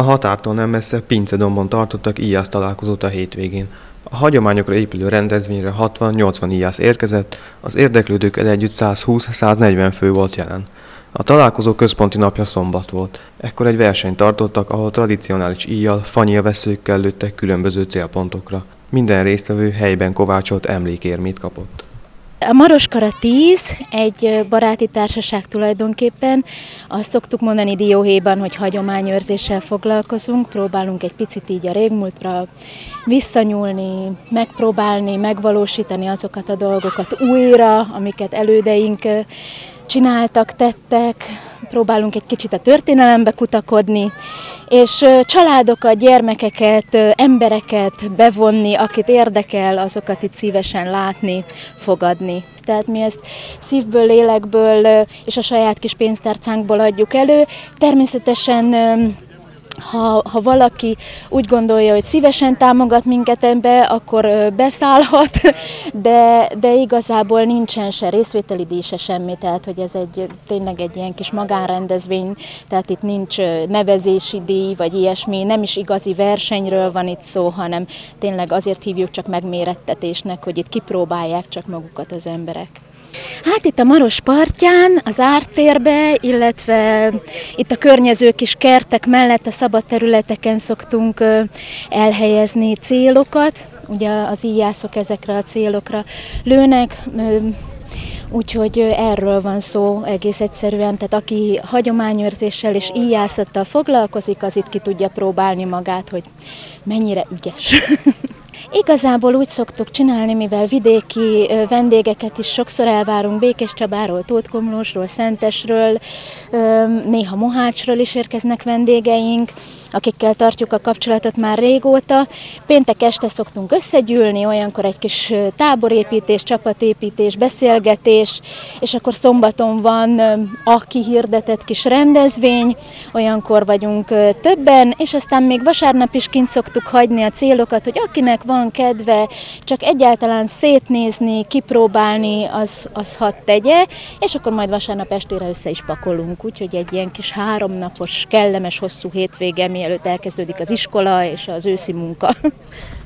A határtól nem messze Pincedombon tartottak íjász találkozót a hétvégén. A hagyományokra épülő rendezvényre 60-80 íjász érkezett, az érdeklődők együtt 120-140 fő volt jelen. A találkozó központi napja szombat volt. Ekkor egy versenyt tartottak, ahol tradicionális íjjal, fanyilveszőkkel lőttek különböző célpontokra. Minden résztvevő helyben kovácsolt emlékérmét kapott. A Maroskara 10 egy baráti társaság tulajdonképpen. Azt szoktuk mondani dióhéjban, hogy hagyományőrzéssel foglalkozunk, próbálunk egy picit így a régmúltra visszanyúlni, megpróbálni, megvalósítani azokat a dolgokat újra, amiket elődeink csináltak, tettek, próbálunk egy kicsit a történelembe kutakodni, és családokat, gyermekeket, embereket bevonni, akit érdekel, azokat itt szívesen látni, fogadni. Tehát mi ezt szívből, lélekből és a saját kis pénztárcánkból adjuk elő. Természetesen ha, ha valaki úgy gondolja, hogy szívesen támogat minket ebbe, akkor beszállhat, de, de igazából nincsen se részvételi díj, se semmi, tehát hogy ez egy tényleg egy ilyen kis magánrendezvény, tehát itt nincs nevezési díj, vagy ilyesmi, nem is igazi versenyről van itt szó, hanem tényleg azért hívjuk csak megmérettetésnek, hogy itt kipróbálják csak magukat az emberek. Hát itt a Maros partján, az ártérbe, illetve itt a környező kis kertek mellett a szabad területeken szoktunk elhelyezni célokat. Ugye az íjászok ezekre a célokra lőnek, Úgyhogy erről van szó egész egyszerűen, tehát aki hagyományőrzéssel és íjászattal foglalkozik, az itt ki tudja próbálni magát, hogy mennyire ügyes. Igazából úgy szoktuk csinálni, mivel vidéki vendégeket is sokszor elvárunk Békés Csabáról, Tótkomlósról, Szentesről, néha Mohácsról is érkeznek vendégeink, akikkel tartjuk a kapcsolatot már régóta. Péntek este szoktunk összegyűlni, olyankor egy kis táborépítés, csapatépítés, beszélgetés, és akkor szombaton van a kihirdetett kis rendezvény, olyankor vagyunk többen, és aztán még vasárnap is kint szoktuk hagyni a célokat, hogy akinek van kedve csak egyáltalán szétnézni, kipróbálni, az, az hat tegye, és akkor majd vasárnap estére össze is pakolunk, úgyhogy egy ilyen kis háromnapos, kellemes, hosszú hétvége, mielőtt elkezdődik az iskola és az őszi munka.